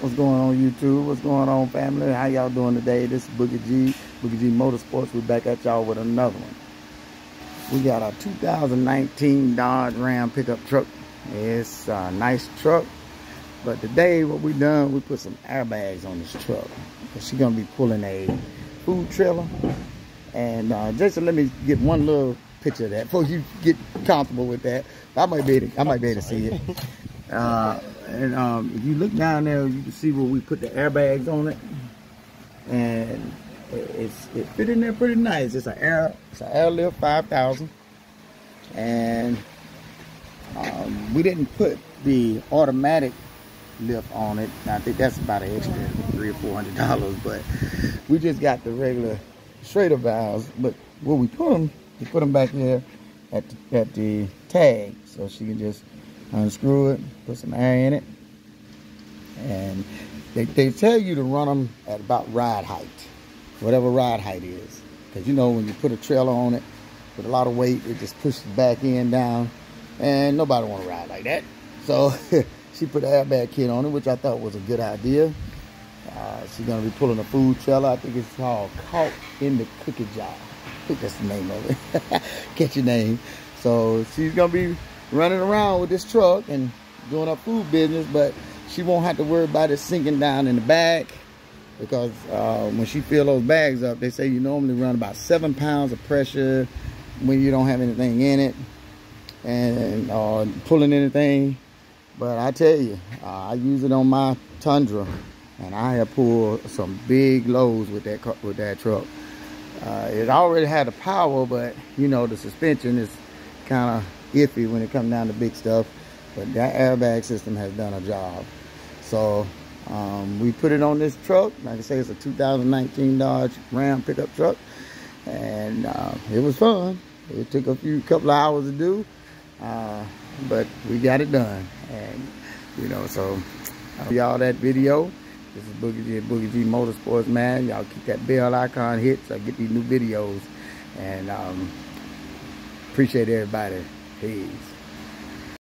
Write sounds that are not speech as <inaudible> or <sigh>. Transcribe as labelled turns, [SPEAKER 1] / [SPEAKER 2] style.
[SPEAKER 1] What's going on YouTube? What's going on family? How y'all doing today? This is Boogie G, Boogie G Motorsports. We're back at y'all with another one. We got a 2019 Dodge Ram pickup truck. It's a nice truck. But today what we done, we put some airbags on this truck. She's gonna be pulling a food trailer. And uh, Jason, let me get one little picture of that before you get comfortable with that. I might be able to, I might be able to see it. Uh, and um, if you look down there, you can see where we put the airbags on it, and it's it fit in there pretty nice. It's an air, it's an airlift 5000, and um, we didn't put the automatic lift on it. I think that's about an extra three or four hundred dollars, but we just got the regular Schrader valves. But where we put them, we put them back there at the, at the tag, so she can just unscrew it, put some air in it, and they, they tell you to run them at about ride height, whatever ride height is. Because you know when you put a trailer on it with a lot of weight, it just pushes back end down, and nobody want to ride like that. So <laughs> she put an airbag kit on it, which I thought was a good idea. Uh, she's gonna be pulling a food trailer. I think it's called Caught in the Cookie Jar. I think that's the name of it. <laughs> Catch your name. So she's gonna be running around with this truck and doing her food business, but she won't have to worry about it sinking down in the back because uh, when she fill those bags up, they say you normally run about seven pounds of pressure when you don't have anything in it and uh, pulling anything. But I tell you, uh, I use it on my Tundra, and I have pulled some big loads with that with that truck. Uh, it already had the power, but you know the suspension is kind of iffy when it comes down to big stuff. But that airbag system has done a job. So um, we put it on this truck. Like I say, it's a 2019 Dodge Ram pickup truck. And uh, it was fun. It took a few couple of hours to do. Uh, but we got it done. And, you know, so y'all that video. This is Boogie G, Boogie G Motorsports, man. Y'all keep that bell icon hit so I get these new videos. And um, appreciate everybody. Peace.